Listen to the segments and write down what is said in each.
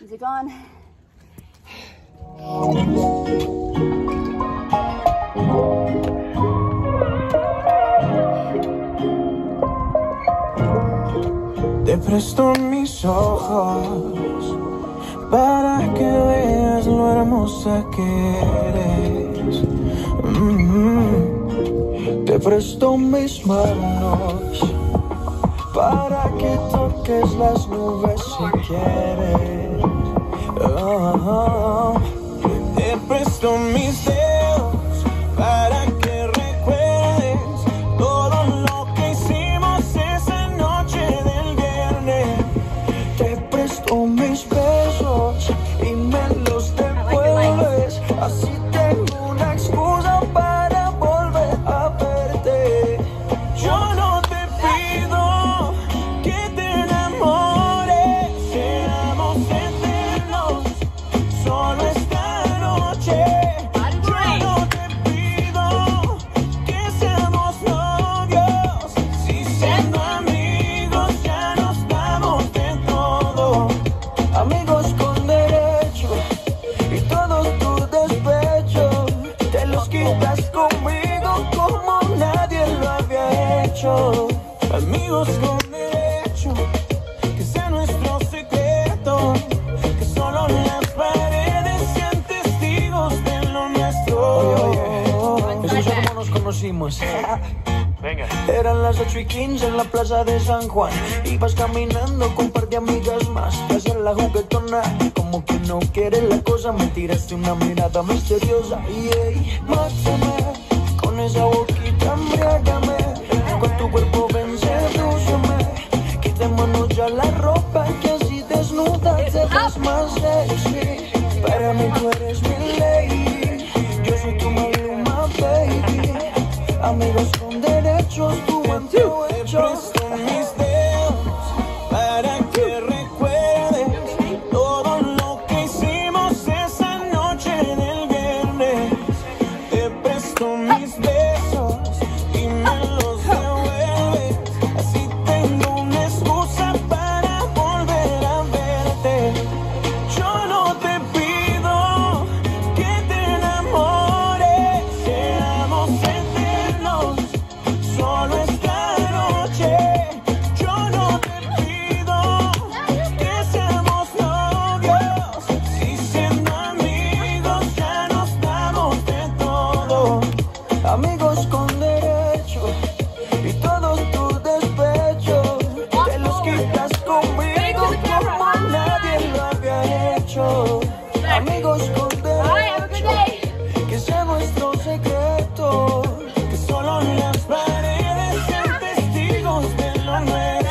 Music on. Te presto mis ojos para que veas lo hermosa que eres. Mm-hmm. Te presto mis manos para que toques las nubes si quieres. Oh, te presto Amigos con derecho, que sea nuestro secreto, que solo las paredes sean testigos de lo nuestro. Eso es como nos conocimos. Venga. Eran las 8 y 15 en la plaza de San Juan. Ibas caminando con un par de amigas más. Te hacían la juguetona. Como que no quieres la cosa. Me tiraste una mirada misteriosa. Y ey, mátame. Con esa boquita embriágame. Ves más sexy. Para mí tú eres mi lady. Yo soy tu maluma, baby. Amigos con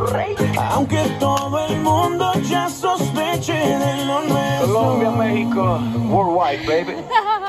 rey. Aunque todo el mundo ya sospeche de lo nuestro. Colombia, México, worldwide, baby.